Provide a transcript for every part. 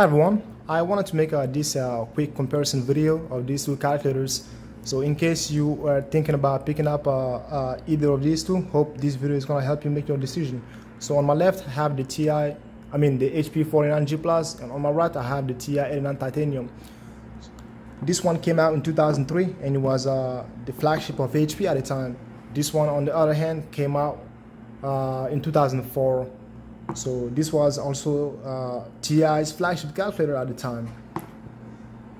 Hi everyone, I wanted to make this uh, quick comparison video of these two calculators. So in case you are thinking about picking up uh, uh either of these two, hope this video is going to help you make your decision. So on my left I have the TI, I mean the HP 49G Plus, and on my right I have the TI 89 Titanium. This one came out in 2003 and it was uh, the flagship of HP at the time. This one on the other hand came out uh, in 2004 so this was also uh, TI's flagship calculator at the time.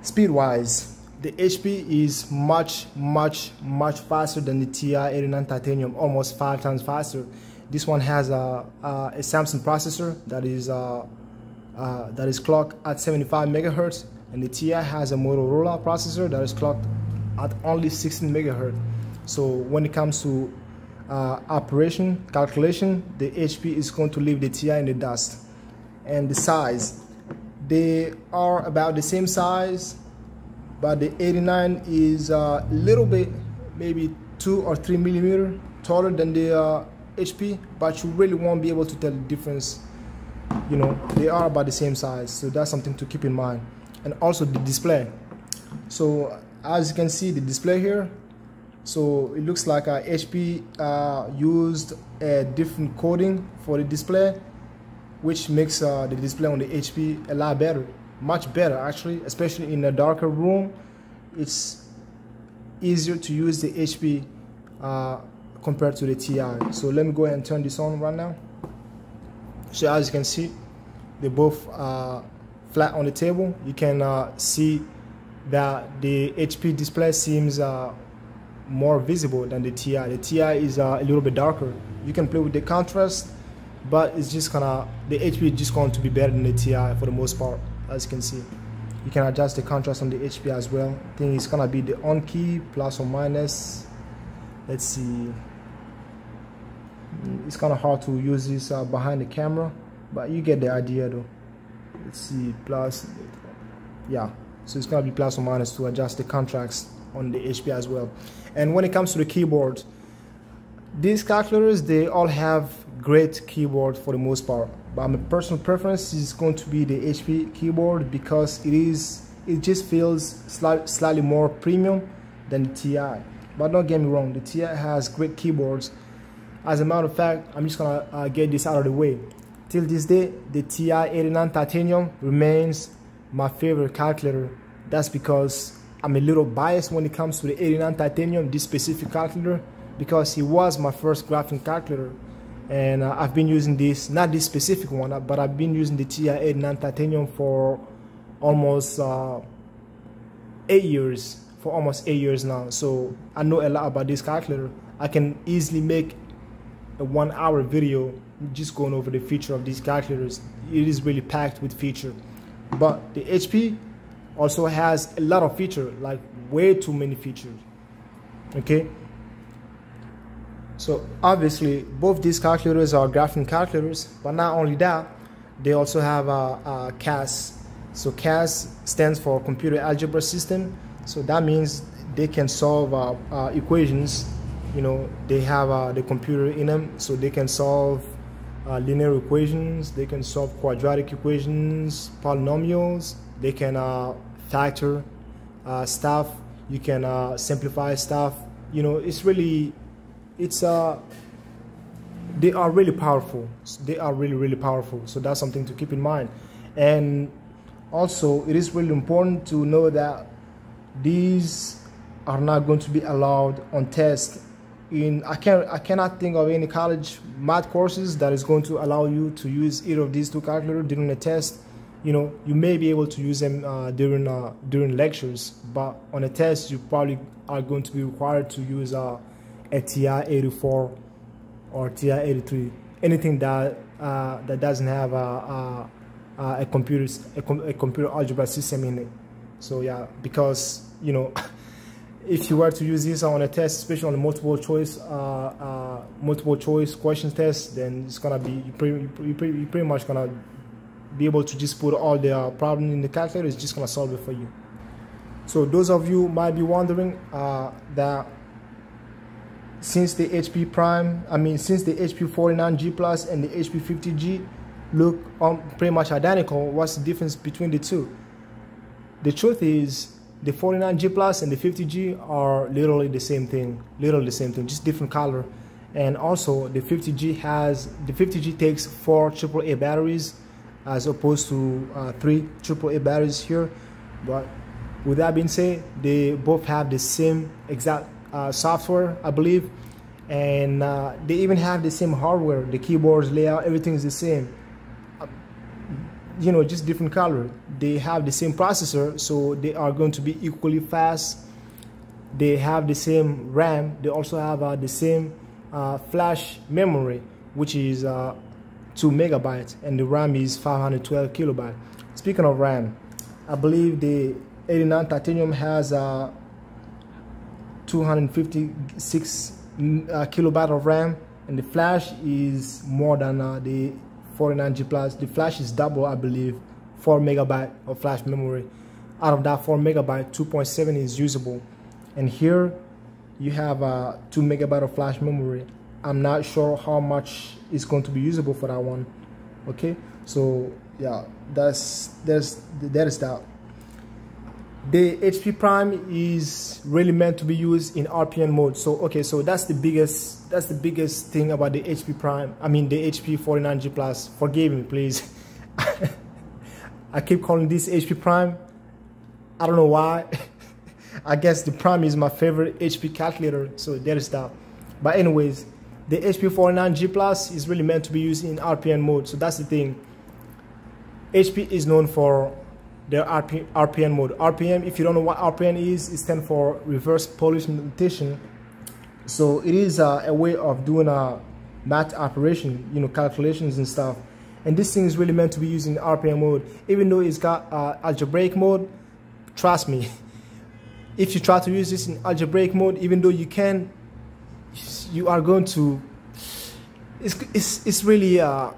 Speed-wise, the HP is much, much, much faster than the TI-89 Titanium, almost five times faster. This one has a, a, a Samsung processor that is uh, uh, that is clocked at 75 megahertz, and the TI has a Motorola processor that is clocked at only 16 megahertz. So when it comes to uh, operation calculation, the HP is going to leave the TI in the dust. And the size, they are about the same size, but the 89 is a little bit, maybe two or three millimeter taller than the uh, HP, but you really won't be able to tell the difference. You know, they are about the same size, so that's something to keep in mind. And also the display. So as you can see, the display here so it looks like uh, HP uh, used a different coding for the display which makes uh, the display on the HP a lot better much better actually especially in a darker room. It's easier to use the HP uh, compared to the TI so let me go ahead and turn this on right now. So as you can see they both are flat on the table. You can uh, see that the HP display seems uh, more visible than the TI. The TI is uh, a little bit darker. You can play with the contrast, but it's just gonna the HP is just going to be better than the TI for the most part, as you can see. You can adjust the contrast on the HP as well. I think it's gonna be the on key plus or minus. Let's see. It's kind of hard to use this uh, behind the camera, but you get the idea though. Let's see, plus, yeah. So it's gonna be plus or minus to adjust the contrast on the HP as well. And when it comes to the keyboard, these calculators, they all have great keyboard for the most part. But my personal preference is going to be the HP keyboard because it is it just feels slight, slightly more premium than the TI. But don't get me wrong, the TI has great keyboards. As a matter of fact, I'm just gonna uh, get this out of the way. Till this day, the TI 89 Titanium remains my favorite calculator. That's because I'm a little biased when it comes to the 89 Titanium, this specific calculator, because it was my first graphing calculator. And uh, I've been using this, not this specific one, but I've been using the TI 89 Titanium for almost uh, eight years, for almost eight years now. So I know a lot about this calculator. I can easily make a one hour video just going over the feature of these calculators. It is really packed with feature. But the HP also has a lot of features, like way too many features. Okay. So obviously, both these calculators are graphing calculators, but not only that, they also have a, a CAS. So CAS stands for Computer Algebra System. So that means they can solve uh, uh, equations. You know, they have uh, the computer in them, so they can solve uh, linear equations. They can solve quadratic equations, polynomials. They can factor uh, stuff. You can uh, simplify stuff. You know, it's really, it's uh, they are really powerful. They are really really powerful. So that's something to keep in mind. And also, it is really important to know that these are not going to be allowed on test in I can I cannot think of any college math courses that is going to allow you to use either of these two calculators during a test you know you may be able to use them uh, during uh, during lectures but on a test you probably are going to be required to use uh, a TI-84 or TI-83 anything that uh, that doesn't have a, a, a computer a, com a, computer algebra system in it. So yeah because you know if you were to use this on a test especially on a multiple choice uh, uh, multiple choice question test then it's gonna be you pretty, you pretty, you pretty much gonna be able to just put all the problem in the calculator it's just gonna solve it for you so those of you might be wondering uh, that since the HP Prime I mean since the HP 49G Plus and the HP 50G look um, pretty much identical what's the difference between the two the truth is the 49G Plus and the 50G are literally the same thing, literally the same thing, just different color. And also the 50G has, the 50G takes four AAA batteries as opposed to uh, three AAA batteries here. But with that being said, they both have the same exact uh, software, I believe. And uh, they even have the same hardware, the keyboards, layout, everything is the same you know just different color they have the same processor so they are going to be equally fast they have the same RAM they also have uh, the same uh, flash memory which is uh, 2 megabytes and the RAM is 512 kilobyte speaking of RAM I believe the 89 titanium has uh, 256 mm, uh, kilobyte of RAM and the flash is more than uh, the 49G Plus. The flash is double, I believe, 4 megabyte of flash memory. Out of that 4 megabyte, 2.7 is usable. And here you have uh, 2 megabyte of flash memory. I'm not sure how much is going to be usable for that one. Okay, so yeah, that's there's that is that. The HP Prime is really meant to be used in RPN mode. So okay, so that's the biggest that's the biggest thing about the HP Prime. I mean the HP 49G Plus. Forgive me, please. I keep calling this HP Prime. I don't know why. I guess the Prime is my favorite HP calculator, so there is that. But anyways, the HP 49G Plus is really meant to be used in RPN mode. So that's the thing. HP is known for their RP, RPN mode. RPM, if you don't know what RPN is, it stands for reverse Polish notation so it is uh, a way of doing a math operation, you know, calculations and stuff. And this thing is really meant to be used in RPM mode. Even though it's got uh, algebraic mode, trust me, if you try to use this in algebraic mode, even though you can, you are going to, it's, it's, it's really, uh,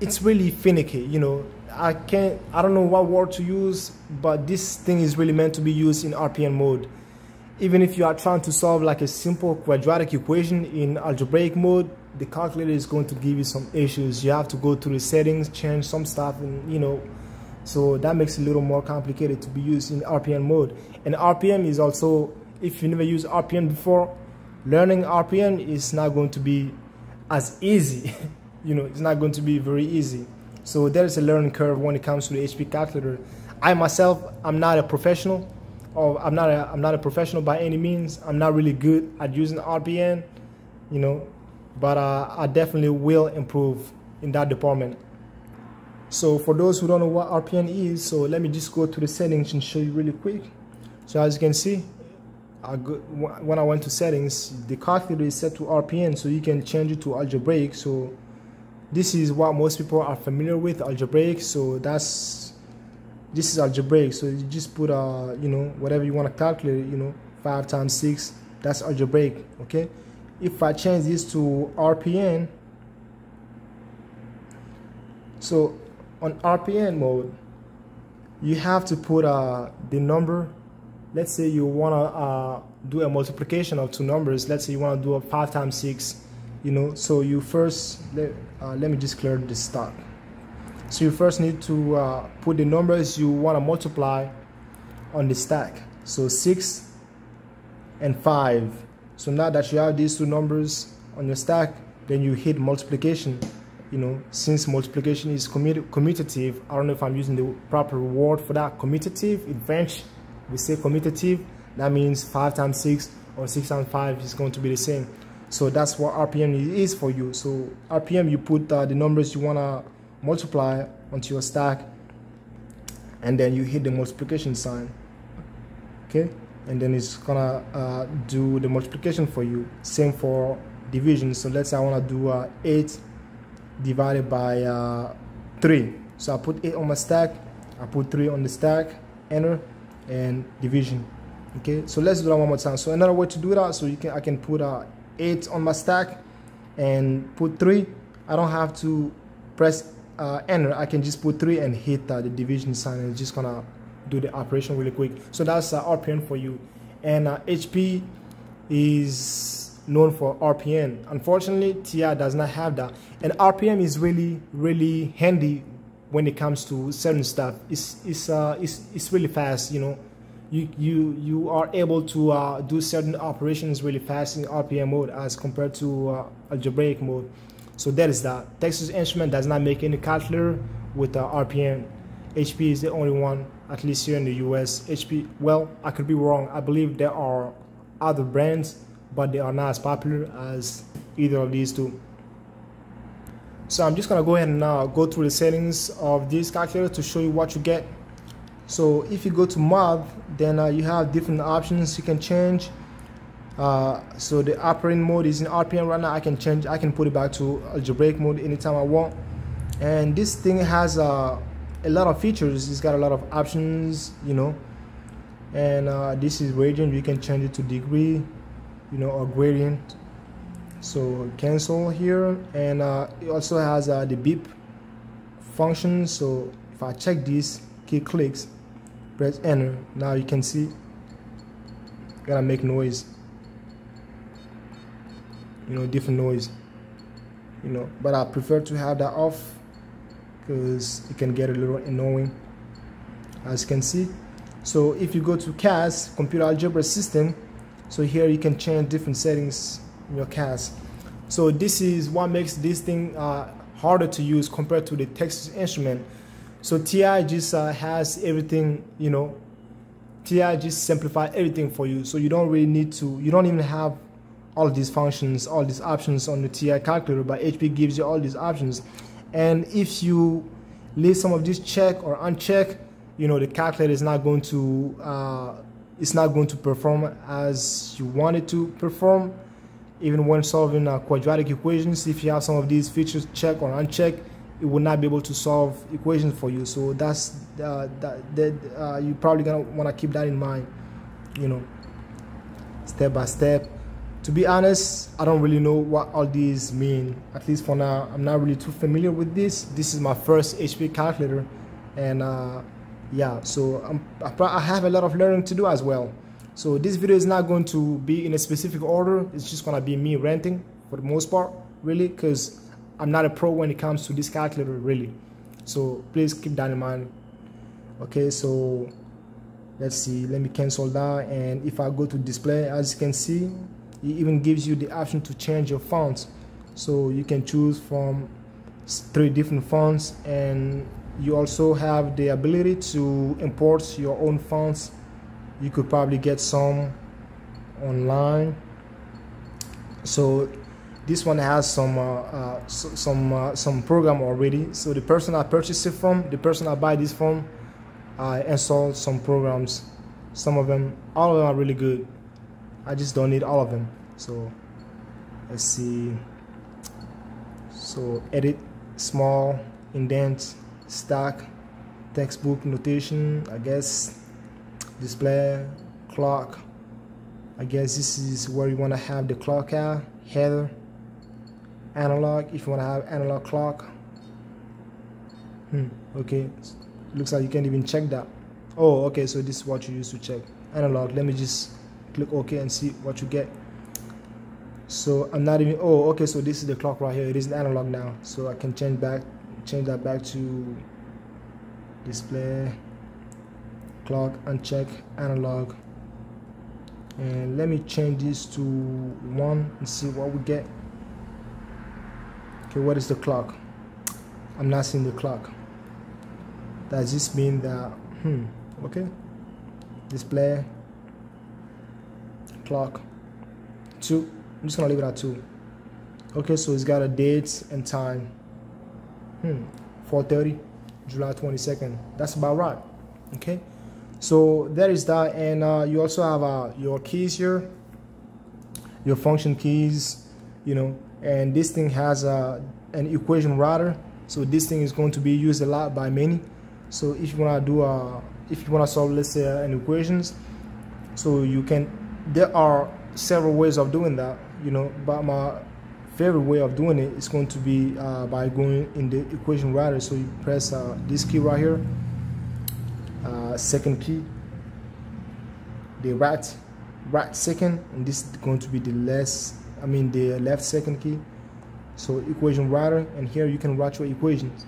it's really finicky, you know. I can't, I don't know what word to use, but this thing is really meant to be used in RPM mode even if you are trying to solve like a simple quadratic equation in algebraic mode, the calculator is going to give you some issues. You have to go through the settings, change some stuff, and you know, so that makes it a little more complicated to be used in RPM mode. And RPM is also, if you never used RPM before, learning RPM is not going to be as easy. you know, it's not going to be very easy. So there is a learning curve when it comes to the HP calculator. I myself, I'm not a professional or I'm not a I'm not a professional by any means. I'm not really good at using RPN, you know, but uh, I definitely will improve in that department. So for those who don't know what RPN is, so let me just go to the settings and show you really quick. So as you can see, I go, when I went to settings, the calculator is set to RPN, so you can change it to algebraic. So this is what most people are familiar with, algebraic. So that's this is algebraic so you just put uh you know whatever you want to calculate you know 5 times 6 that's algebraic okay if I change this to RPN so on RPN mode you have to put uh, the number let's say you want to uh, do a multiplication of two numbers let's say you want to do a 5 times 6 you know so you first let, uh, let me just clear this start so you first need to uh, put the numbers you want to multiply on the stack. So 6 and 5. So now that you have these two numbers on your stack, then you hit multiplication. You know, since multiplication is commutative, I don't know if I'm using the proper word for that. Commutative, French, we say commutative. That means 5 times 6 or 6 times 5 is going to be the same. So that's what RPM is for you. So RPM, you put uh, the numbers you want to multiply onto your stack and then you hit the multiplication sign okay and then it's gonna uh, do the multiplication for you same for division so let's say I want to do uh, 8 divided by uh, 3 so I put 8 on my stack I put 3 on the stack enter and division okay so let's do that one more time so another way to do that so you can I can put uh, 8 on my stack and put 3 I don't have to press uh, enter, I can just put 3 and hit uh, the division sign and it's just gonna do the operation really quick. So that's uh, RPM for you. And HP uh, is known for rpn Unfortunately, TI does not have that. And RPM is really, really handy when it comes to certain stuff. It's, it's, uh, it's, it's really fast, you know. You, you, you are able to uh, do certain operations really fast in RPM mode as compared to uh, algebraic mode. So that is that. Texas Instrument does not make any calculator with uh, RPM. HP is the only one, at least here in the US. HP, well, I could be wrong. I believe there are other brands, but they are not as popular as either of these two. So I'm just gonna go ahead and now go through the settings of this calculator to show you what you get. So if you go to mod, then uh, you have different options you can change. Uh, so the operating mode is in RPM right now. I can change, I can put it back to algebraic mode anytime I want. And this thing has uh, a lot of features. It's got a lot of options, you know. And uh, this is radian. You can change it to degree, you know, or gradient. So cancel here, and uh, it also has uh, the beep function. So if I check this, key clicks, press enter. Now you can see, gonna make noise. You know, different noise. You know, but I prefer to have that off because it can get a little annoying as you can see so if you go to CAS computer algebra system so here you can change different settings in your CAS so this is what makes this thing uh, harder to use compared to the Texas Instrument. So TI just uh, has everything you know TI just simplify everything for you. So you don't really need to you don't even have all these functions all these options on the TI calculator but HP gives you all these options. And if you leave some of this check or uncheck you know the calculator is not going to uh, it's not going to perform as you want it to perform even when solving uh, quadratic equations if you have some of these features check or uncheck it will not be able to solve equations for you so that's uh, that, that uh, you probably gonna want to keep that in mind you know step by step to be honest, I don't really know what all these mean. At least for now, I'm not really too familiar with this. This is my first HP calculator, and uh, yeah, so I'm, I have a lot of learning to do as well. So this video is not going to be in a specific order. It's just gonna be me ranting for the most part, really, because I'm not a pro when it comes to this calculator, really. So please keep that in mind. Okay, so let's see. Let me cancel that, and if I go to display, as you can see, it even gives you the option to change your fonts so you can choose from three different fonts and you also have the ability to import your own fonts you could probably get some online. So this one has some uh, uh, some uh, some program already. So the person I purchased it from the person I buy this from I installed some programs. Some of them all of them are really good. I just don't need all of them. So let's see. So edit small indent stack textbook notation I guess display clock. I guess this is where you want to have the clock at header analog if you want to have analog clock. Hmm okay looks like you can't even check that. Oh okay so this is what you use to check analog. Let me just click OK and see what you get. So I'm not even oh okay so this is the clock right here. It is an analog now so I can change back change that back to display clock uncheck analog. And let me change this to one and see what we get. Okay what is the clock? I'm not seeing the clock. Does this mean that hmm okay. Display clock two. I'm just gonna leave it at two. Okay so it's got a date and time. Hmm 4:30 July 22nd that's about right okay so there is that and uh, you also have uh, your keys here your function keys you know and this thing has uh, an equation writer. So this thing is going to be used a lot by many. So if you want to do uh, if you want to solve let's say an equations so you can there are several ways of doing that you know but my favorite way of doing it is going to be uh, by going in the equation writer. So you press uh, this key right here uh, second key. The right right second and this is going to be the less I mean the left second key. So equation writer and here you can write your equations.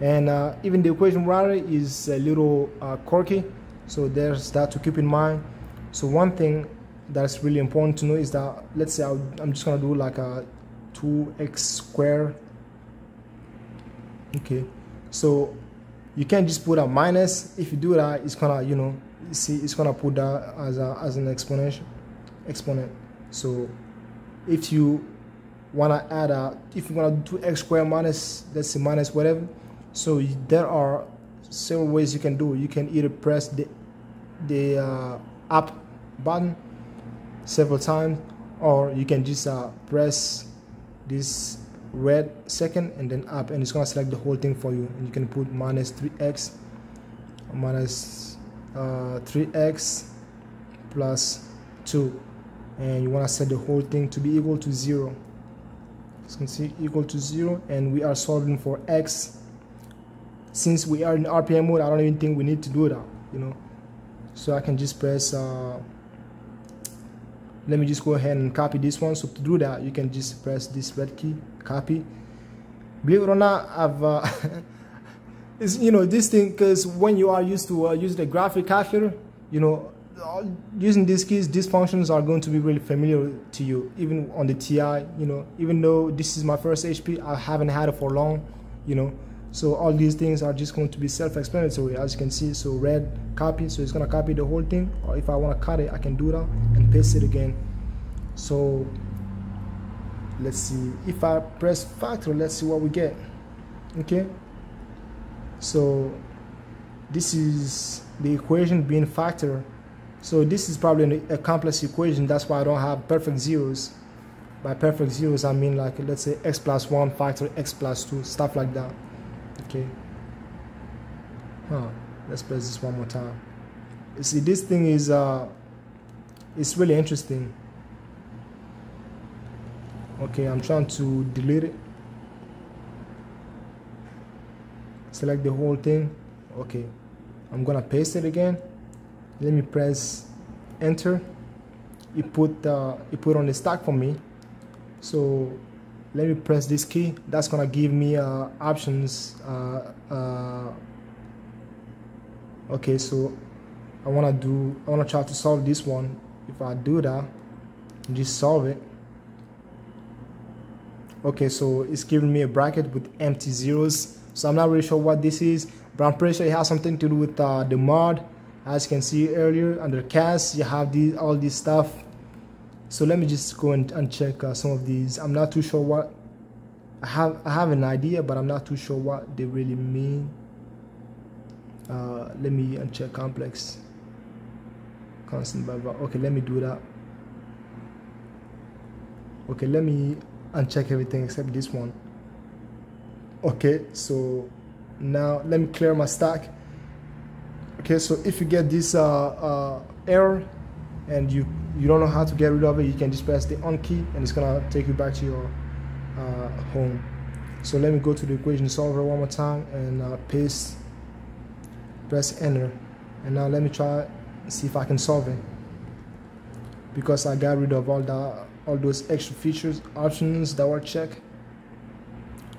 And uh, even the equation writer is a little uh, quirky so there's that to keep in mind. So one thing that's really important to know is that let's say i am just gonna do like a 2x square. Okay so you can't just put a minus. If you do that it's gonna you know see it's gonna put that as, a, as an exponential exponent. So if you want to add a if you want to do x squared minus let's say minus whatever so there are several ways you can do you can either press the the uh, up button several times or you can just uh, press this red second and then up and it's gonna select the whole thing for you. And you can put minus 3x minus, uh, 3x plus 2 and you want to set the whole thing to be equal to 0 as you can see equal to 0 and we are solving for x. Since we are in RPM mode I don't even think we need to do that you know. So I can just press uh, let me just go ahead and copy this one. So to do that you can just press this red key copy. Believe it or not I've uh, it's you know this thing because when you are used to uh, use the graphic calculator you know using these keys these functions are going to be really familiar to you even on the TI you know even though this is my first HP I haven't had it for long you know so all these things are just going to be self-explanatory as you can see. So red copy so it's going to copy the whole thing. Or if I want to cut it I can do that and paste it again. So let's see. If I press factor let's see what we get. Okay? So this is the equation being factor. So this is probably a complex equation. That's why I don't have perfect zeros. By perfect zeros I mean like let's say x plus 1 factor x plus 2 stuff like that okay. Huh let's press this one more time. You see this thing is uh it's really interesting. Okay I'm trying to delete it. Select the whole thing. Okay I'm gonna paste it again. Let me press enter. It put uh, it put on the stack for me. So let me press this key. That's gonna give me uh, options uh, uh, okay so I wanna do I wanna try to solve this one. If I do that just solve it. Okay so it's giving me a bracket with empty zeros. So I'm not really sure what this is but I'm pretty sure it has something to do with uh, the mod. As you can see earlier under CAS you have these all this stuff so let me just go and, and check uh, some of these. I'm not too sure what I have I have an idea but I'm not too sure what they really mean. Uh, let me uncheck complex. Constant blah. okay let me do that. Okay let me uncheck everything except this one. Okay so now let me clear my stack. Okay so if you get this uh, uh, error and you you don't know how to get rid of it you can just press the on key and it's gonna take you back to your uh, home. So let me go to the equation solver one more time and uh, paste press enter. And now let me try see if I can solve it. Because I got rid of all the all those extra features options that were checked.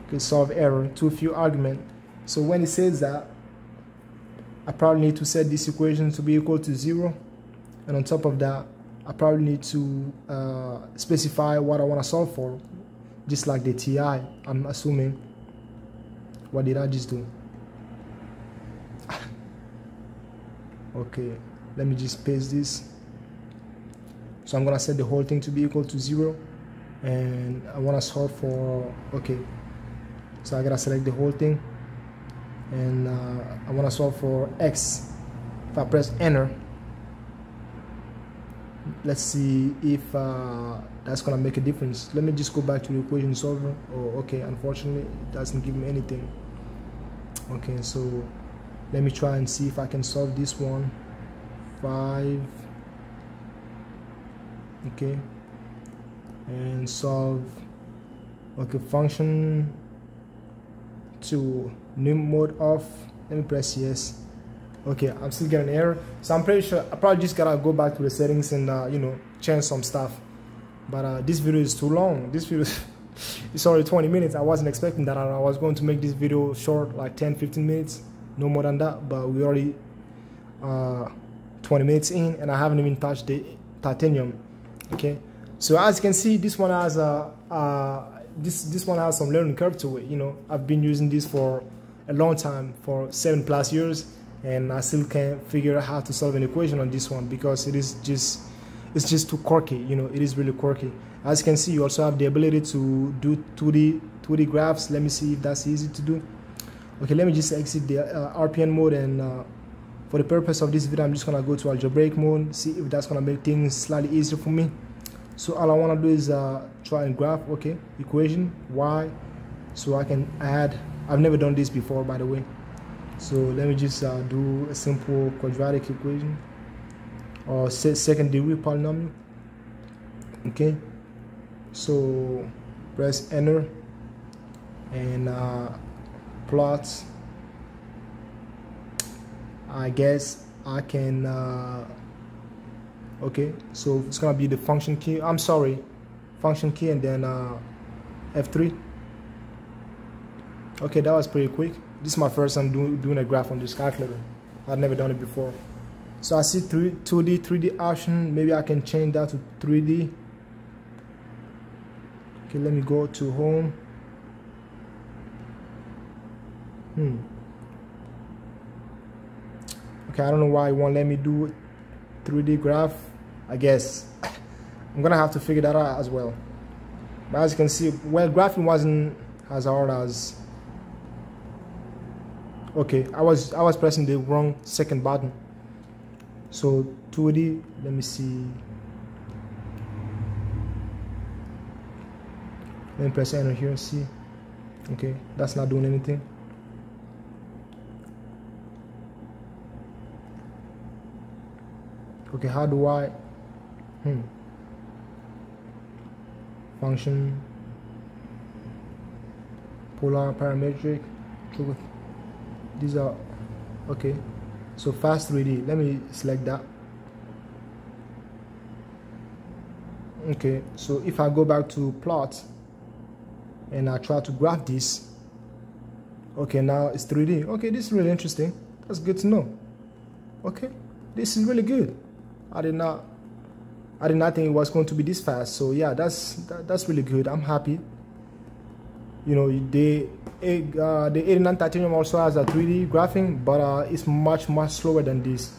Okay solve error too few argument. So when it says that I probably need to set this equation to be equal to zero. And on top of that I probably need to uh, specify what I want to solve for just like the TI I'm assuming what did I just do? Okay let me just paste this. So I'm gonna set the whole thing to be equal to zero and I want to solve for okay. So I gotta select the whole thing and uh, I want to solve for x. If I press enter let's see if uh, that's gonna make a difference. Let me just go back to the equation solver oh okay unfortunately it doesn't give me anything. Okay so let me try and see if I can solve this one. Five. Okay. And solve okay function to new mode off let me press yes okay i'm still getting error so i'm pretty sure i probably just gotta go back to the settings and uh, you know change some stuff. But uh, this video is too long. This video it's already 20 minutes. I wasn't expecting that. I was going to make this video short like 10 15 minutes. No more than that but we already uh, 20 minutes in and i haven't even touched the titanium. Okay? So as you can see this one has a uh, this this one has some learning curve to it you know. I've been using this for a long time for seven plus years and i still can't figure out how to solve an equation on this one because it is just it's just too quirky you know it is really quirky. As you can see you also have the ability to do 2d 2d graphs. Let me see if that's easy to do. Okay let me just exit the uh, rpn mode and uh, for the purpose of this video i'm just gonna go to algebraic mode see if that's gonna make things slightly easier for me. So all i want to do is uh, try and graph okay equation y so i can add i've never done this before by the way so let me just uh, do a simple quadratic equation. Or second degree polynomial. Okay? So press enter. And uh, plot. I guess I can uh, okay. So it's gonna be the function key I'm sorry function key and then uh, F3 okay that was pretty quick this is my first time do, doing a graph on this calculator I've never done it before so I see 3, 2D, 3D option. Maybe I can change that to 3D. Okay, let me go to home. Hmm. Okay, I don't know why it won't let me do 3D graph. I guess I'm gonna have to figure that out as well. But as you can see, well, graphing wasn't as hard as. Okay, I was I was pressing the wrong second button. So 2d let me see. Let me press enter here and see. Okay that's not doing anything. Okay how do I hmm. Function. Polar parametric these are okay. So fast 3d let me select that. Okay so if I go back to plot and I try to graph this okay now it's 3d okay this is really interesting. That's good to know. Okay this is really good. I did not I did not think it was going to be this fast. So yeah that's that, that's really good. I'm happy you know the uh, the 89 titanium also has a 3d graphing but uh, it's much much slower than this.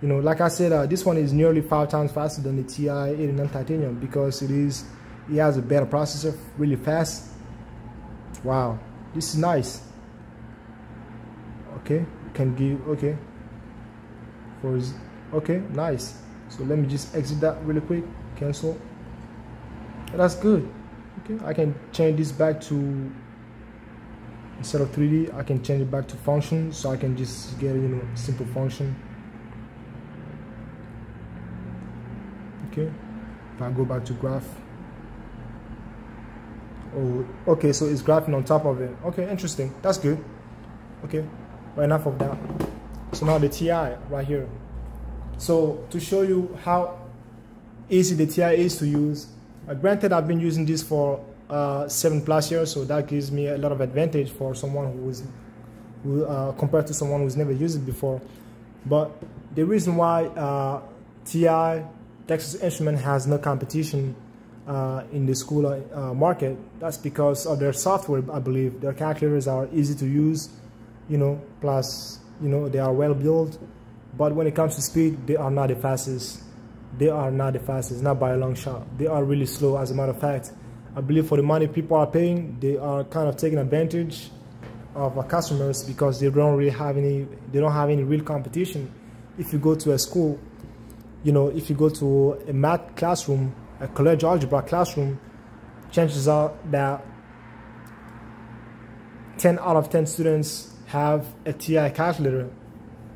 You know like i said uh, this one is nearly five times faster than the ti 89 titanium because it is it has a better processor really fast. Wow this is nice. Okay can give okay. For okay nice. So let me just exit that really quick cancel. That's good okay I can change this back to instead of 3d I can change it back to function so I can just get you know simple function. Okay if I go back to graph. Oh okay so it's graphing on top of it. Okay interesting. That's good. Okay but enough of that. So now the TI right here. So to show you how easy the TI is to use uh, granted, I've been using this for uh, seven plus years, so that gives me a lot of advantage for someone who is who, uh, compared to someone who's never used it before. But the reason why uh, TI Texas Instrument has no competition uh, in the school uh, market, that's because of their software. I believe their calculators are easy to use, you know, plus you know they are well built. But when it comes to speed, they are not the fastest they are not the fastest, not by a long shot. They are really slow. As a matter of fact, I believe for the money people are paying, they are kind of taking advantage of our customers because they don't really have any, they don't have any real competition. If you go to a school, you know, if you go to a math classroom, a college algebra classroom, chances are that 10 out of 10 students have a TI calculator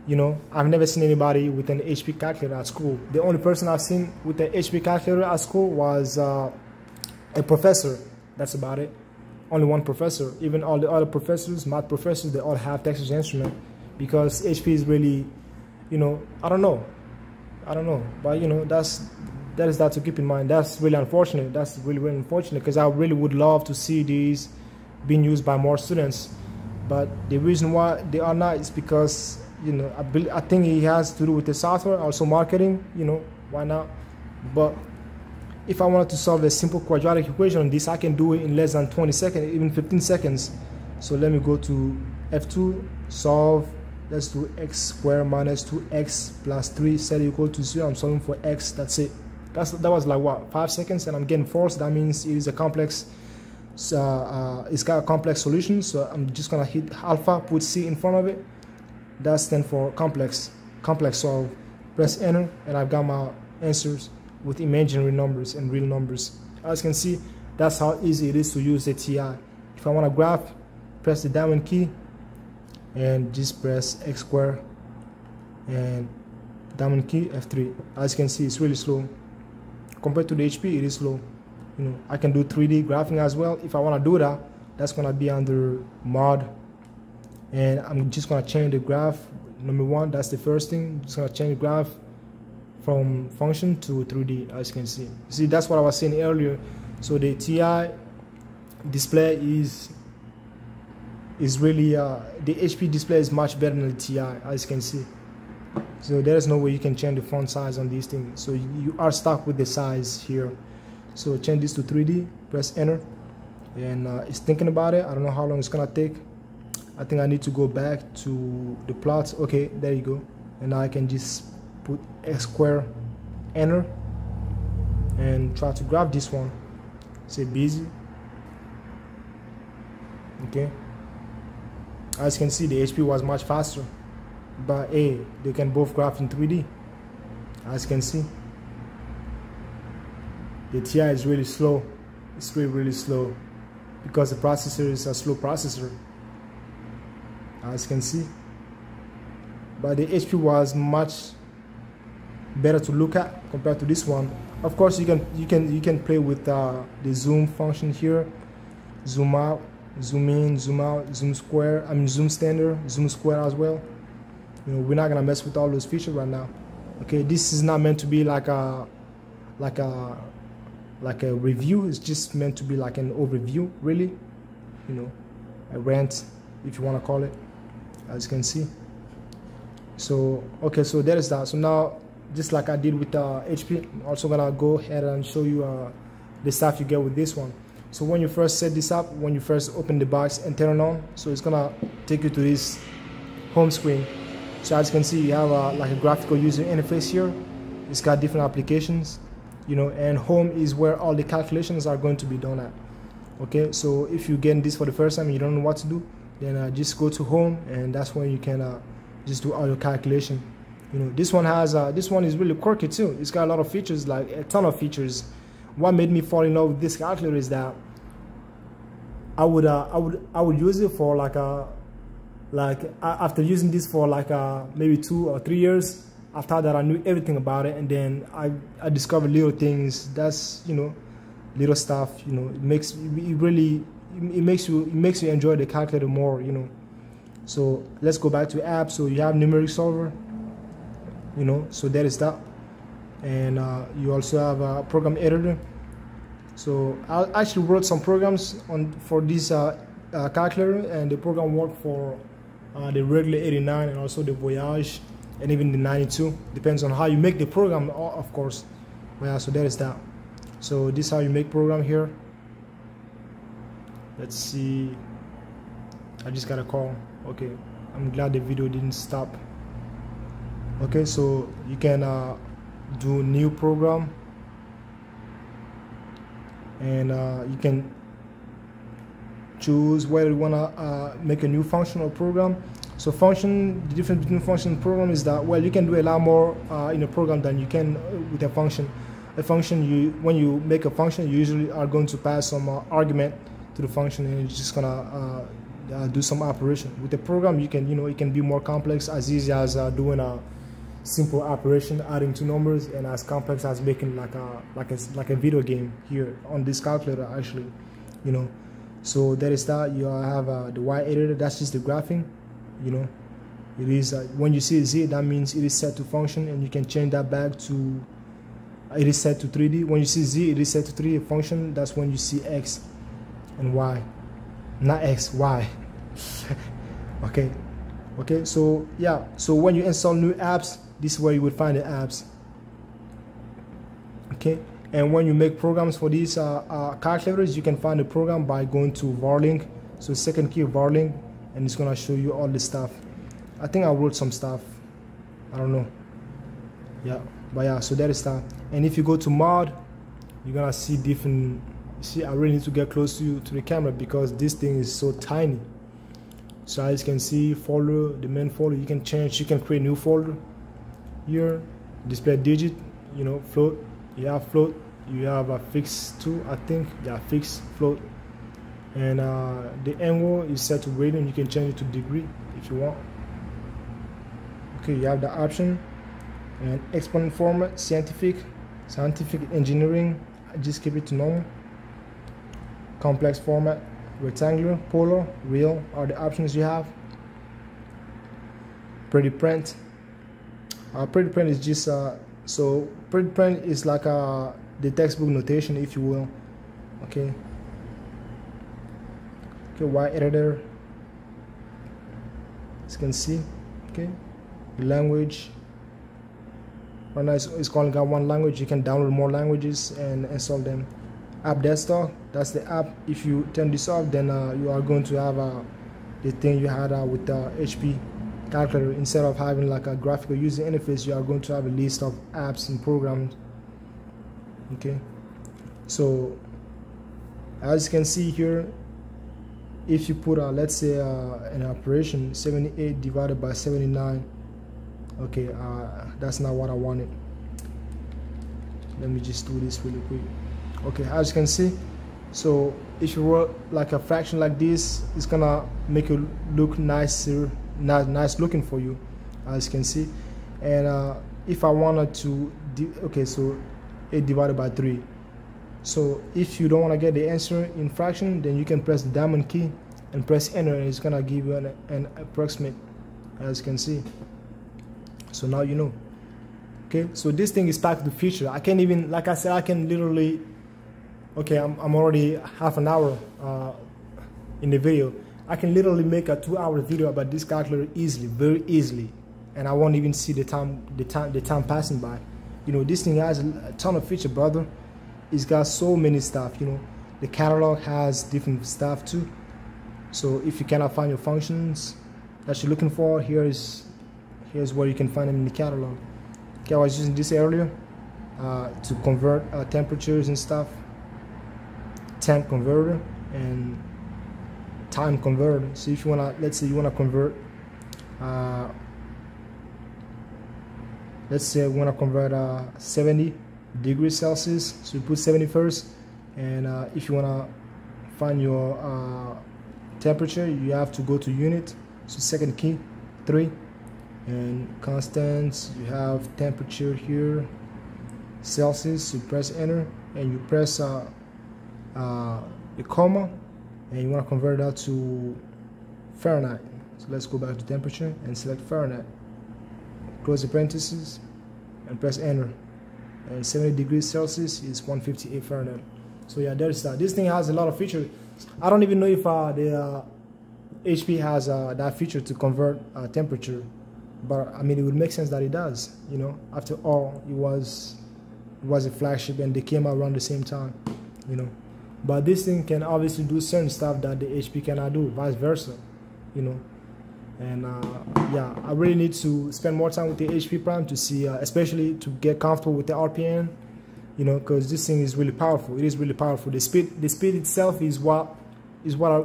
you know, I've never seen anybody with an HP calculator at school. The only person I've seen with an HP calculator at school was uh, a professor. That's about it. Only one professor. Even all the other professors, math professors, they all have Texas Instrument because HP is really, you know, I don't know. I don't know. But, you know, that's that is that to keep in mind. That's really unfortunate. That's really really unfortunate because I really would love to see these being used by more students. But the reason why they are not is because you know I, I think it has to do with the software, also marketing. You know why not? But if I wanted to solve a simple quadratic equation on this, I can do it in less than 20 seconds, even 15 seconds. So let me go to F2, solve, let's do x squared minus 2x plus 3 set equal to 0. I'm solving for x, that's it. That's, that was like what, 5 seconds and I'm getting false. That means it is a complex, uh, uh, it's got a complex solution. So I'm just gonna hit alpha, put C in front of it. That stands for complex, complex solve. Press enter and I've got my answers with imaginary numbers and real numbers. As you can see, that's how easy it is to use the TI. If I want to graph, press the diamond key and just press X square and diamond key F3. As you can see, it's really slow. Compared to the HP, it is slow. You know, I can do 3D graphing as well. If I want to do that, that's gonna be under mod. And I'm just gonna change the graph. Number one, that's the first thing. Just gonna change the graph from function to 3D as you can see. See, that's what I was saying earlier. So the TI display is is really uh, the HP display is much better than the TI as you can see. So there is no way you can change the font size on these things. So you are stuck with the size here. So change this to 3D, press enter, and uh, it's thinking about it. I don't know how long it's gonna take. I think I need to go back to the plots. Okay, there you go. And now I can just put x square enter and try to grab this one. Say busy. Okay. As you can see the HP was much faster. But hey they can both graph in 3D as you can see. The TI is really slow. It's really really slow. Because the processor is a slow processor as you can see but the HP was much better to look at compared to this one. Of course you can you can you can play with uh, the zoom function here. Zoom out zoom in zoom out zoom square I mean zoom standard zoom square as well. You know we're not gonna mess with all those features right now. Okay this is not meant to be like a like a like a review. It's just meant to be like an overview really. You know a rant if you want to call it as you can see. So okay so there is that. So now just like I did with uh, HP I'm also gonna go ahead and show you uh, the stuff you get with this one. So when you first set this up when you first open the box and turn it on so it's gonna take you to this home screen. So as you can see you have a, like a graphical user interface here. It's got different applications you know and home is where all the calculations are going to be done at. Okay so if you get this for the first time you don't know what to do then uh, just go to home and that's when you can uh, just do all your calculation you know, this one has uh, this one is really quirky too. It's got a lot of features, like a ton of features. What made me fall in love with this calculator is that I would uh, I would I would use it for like a uh, like after using this for like uh, maybe two or three years. After that, I knew everything about it, and then I I discovered little things. That's you know, little stuff. You know, it makes it really it makes you it makes you enjoy the calculator more. You know. So let's go back to apps. So you have numeric solver you know so there is that and uh, you also have a program editor so I actually wrote some programs on for this uh, uh, calculator and the program worked for uh, the regular 89 and also the Voyage and even the 92 depends on how you make the program of course yeah so there is that so this is how you make program here let's see. I just got a call. Okay. I'm glad the video didn't stop. Okay so you can uh, do new program. And uh, you can choose whether you want to uh, make a new function or program. So function the difference between function and program is that well you can do a lot more uh, in a program than you can with a function. A function you when you make a function you usually are going to pass some uh, argument to the function and it's just gonna uh, do some operation. With the program you can you know it can be more complex as easy as doing a simple operation adding two numbers and as complex as making like a like a like a video game here on this calculator actually you know. So there is that. You have uh, the y editor. That's just the graphing you know. It is uh, when you see z that means it is set to function and you can change that back to it is set to 3D. When you see Z, it is set to 3D function. That's when you see X and Y, not X, Y. okay, okay. So yeah, so when you install new apps, this is where you would find the apps. Okay, and when you make programs for these uh, uh, calculators, you can find the program by going to Varlink. So second key Varlink, and it's gonna show you all the stuff. I think I wrote some stuff. I don't know. Yeah, but yeah, so that is that. And if you go to mod, you're gonna see different. See, I really need to get close to you to the camera because this thing is so tiny. So as you can see, folder, the main folder, you can change, you can create new folder. Here, display digit, you know, float, you have float, you have a fixed too, I think, yeah, fixed float. And uh, the angle is set to radian, you can change it to degree if you want. Okay you have the option. And exponent format scientific scientific engineering. I just keep it to normal complex format. Rectangular polar real are the options you have. Pretty print. Uh, pretty print is just uh, so pretty print is like uh, the textbook notation if you will. Okay. Okay y editor. As you can see okay. The language. Right now it's, it's only got one language. You can download more languages and install them. App desktop that's the app. If you turn this off then uh, you are going to have uh, the thing you had uh, with the HP calculator. Instead of having like a graphical user interface you are going to have a list of apps and programs. Okay? So as you can see here if you put uh, let's say uh, an operation 78 divided by 79 okay uh, that's not what I wanted. Let me just do this really quick. Okay as you can see so if you work like a fraction like this it's gonna make it look nicer nice, nice looking for you as you can see and uh, if I wanted to okay so 8 divided by 3 so if you don't want to get the answer in fraction then you can press the diamond key and press enter and it's gonna give you an, an approximate as you can see so now you know. Okay, so this thing is back to the future. I can't even, like I said, I can literally, okay, I'm, I'm already half an hour uh, in the video. I can literally make a two hour video about this calculator easily, very easily. And I won't even see the time, the time, the time passing by. You know, this thing has a ton of feature, brother. It's got so many stuff, you know. The catalog has different stuff too. So if you cannot find your functions that you're looking for, here is here's where you can find them in the catalog okay I was using this earlier uh, to convert uh, temperatures and stuff temp converter and time converter so if you want to let's say you want to convert uh, let's say I want to convert uh, 70 degrees Celsius so you put 70 first and uh, if you want to find your uh, temperature you have to go to unit. So second key 3 and constants you have temperature here Celsius you press enter and you press uh, uh, comma and you want to convert that to Fahrenheit. So let's go back to temperature and select Fahrenheit. Close the parentheses and press enter. And 70 degrees Celsius is 158 Fahrenheit. So yeah there's that. This thing has a lot of features I don't even know if uh, the HP uh, has uh, that feature to convert uh, temperature but I mean, it would make sense that it does. You know, after all, it was it was a flagship, and they came out around the same time. You know, but this thing can obviously do certain stuff that the HP cannot do, vice versa. You know, and uh, yeah, I really need to spend more time with the HP Prime to see, uh, especially to get comfortable with the RPN. You know, because this thing is really powerful. It is really powerful. The speed, the speed itself is what is what I,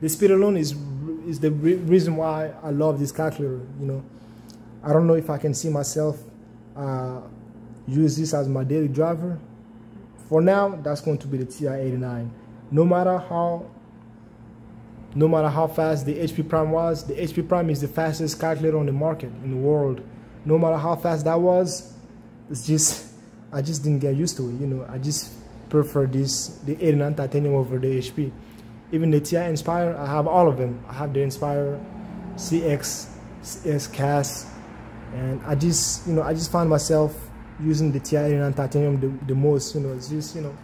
the speed alone is is the re reason why I love this calculator. You know I don't know if I can see myself uh, use this as my daily driver. For now, that's going to be the TI-89. No matter how no matter how fast the HP Prime was, the HP Prime is the fastest calculator on the market in the world. No matter how fast that was, it's just I just didn't get used to it. You know, I just prefer this the 89 titanium over the HP. Even the TI Nspire, I have all of them. I have the Nspire, CX, S CAS, and I just you know I just find myself using the TI-89 titanium the, the most. You know, it's just you know,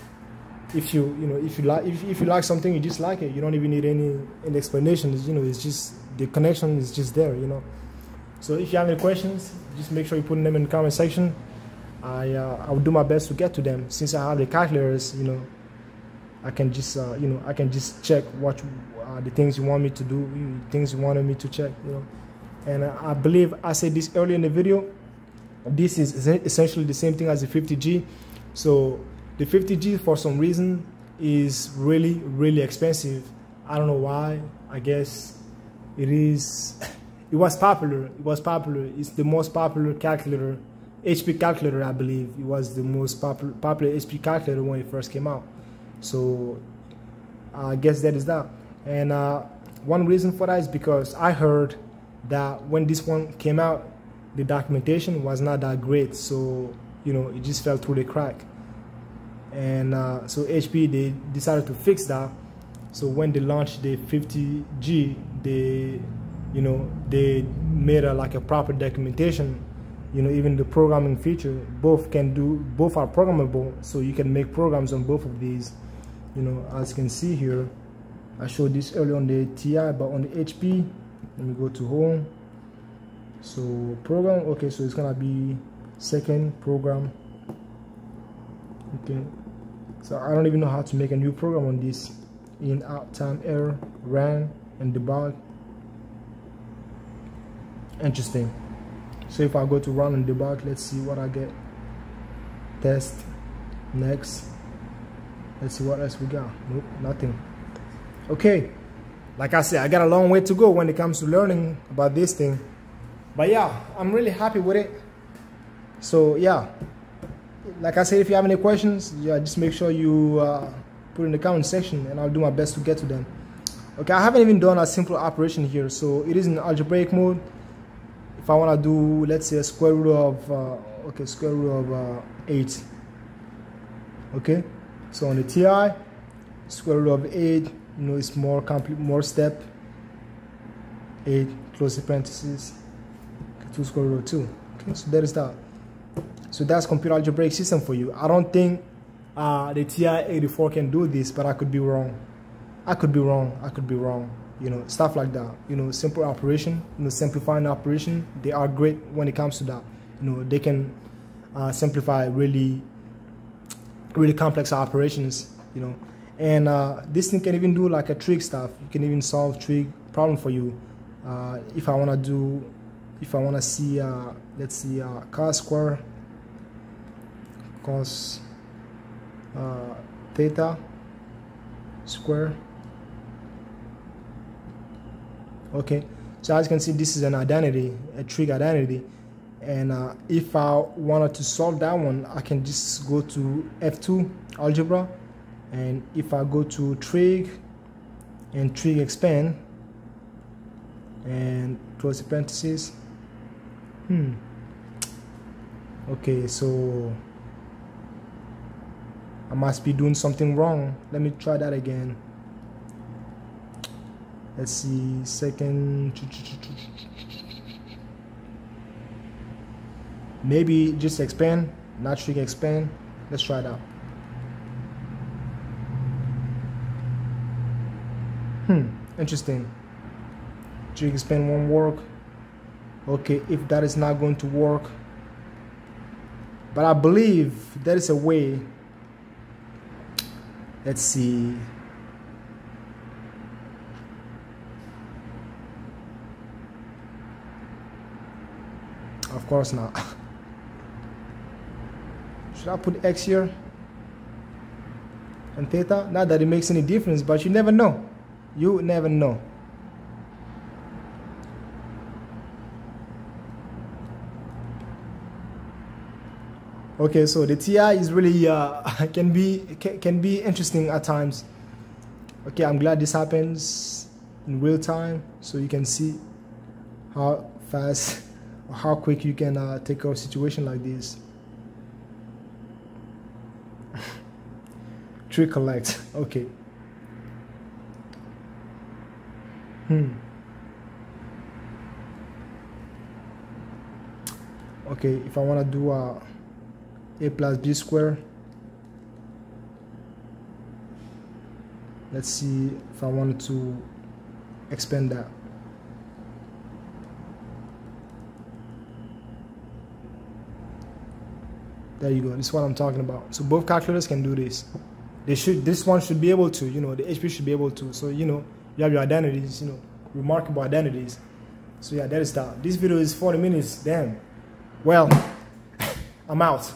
if you you know if you like if, if you like something, you just like it. You don't even need any any explanations. You know, it's just the connection is just there. You know. So if you have any questions, just make sure you put them in the comment section. I uh, I will do my best to get to them. Since I have the calculators, you know, I can just uh, you know I can just check what uh, the things you want me to do, things you wanted me to check, you know. And uh, I believe I said this earlier in the video. This is essentially the same thing as the 50G. So the 50G for some reason is really really expensive. I don't know why. I guess it is. It was popular. It was popular. It's the most popular calculator, HP calculator, I believe. It was the most popular popular HP calculator when it first came out. So I guess that is that. And uh, one reason for that is because I heard that when this one came out, the documentation was not that great. So, you know, it just fell through the crack. And uh, so HP, they decided to fix that. So when they launched the 50G, they, you know, they made a, like a proper documentation. You know, even the programming feature, both can do, both are programmable. So you can make programs on both of these. You know, as you can see here, I showed this earlier on the TI, but on the HP, let me go to home. So program, okay, so it's gonna be second program. Okay, so I don't even know how to make a new program on this in out time error, ran and debug. Interesting. So if I go to run and debug, let's see what I get. Test, next. Let's see what else we got. Nope, nothing okay like i said i got a long way to go when it comes to learning about this thing but yeah i'm really happy with it. So yeah like i said if you have any questions yeah just make sure you uh, put in the comment section and i'll do my best to get to them. Okay i haven't even done a simple operation here so it is in algebraic mode. If i want to do let's say a square root of uh, okay square root of uh, 8 okay so on the ti square root of 8 you know it's more complete more step. 8 close the parentheses 2 square root of 2 okay so that is that so that's computer algebraic system for you. I don't think uh, the ti-84 can do this but i could be wrong. I could be wrong. I could be wrong. You know stuff like that. You know simple operation you know simplifying operation they are great when it comes to that. You know they can uh, simplify really really complex operations you know. And uh, this thing can even do like a trig stuff. You can even solve trig problem for you. Uh, if I want to do if I want to see uh, let's see uh, cos square cos uh, theta square. Okay so as you can see this is an identity a trig identity. And uh, if I wanted to solve that one I can just go to F2 algebra. And if I go to trig and trig expand and close the parentheses hmm. Okay so I must be doing something wrong. Let me try that again. Let's see second maybe just expand not trig expand. Let's try it out. Hmm, interesting. Trig expand won't work. Okay, if that is not going to work. But I believe there is a way. Let's see. Of course not. Should I put X here? And theta? Not that it makes any difference, but you never know. You never know. Okay, so the TI is really uh, can be can, be interesting at times. Okay, I'm glad this happens in real time, so you can see how fast or how quick you can uh, take a situation like this. Tree collect. Okay. Hmm. Okay, if I want to do a a plus b squared let's see if I wanted to expand that. There you go. This is what I'm talking about. So both calculators can do this. They should this one should be able to you know the HP should be able to. So you know you have your identities you know remarkable identities. So yeah that is that. This video is 40 minutes damn. Well I'm out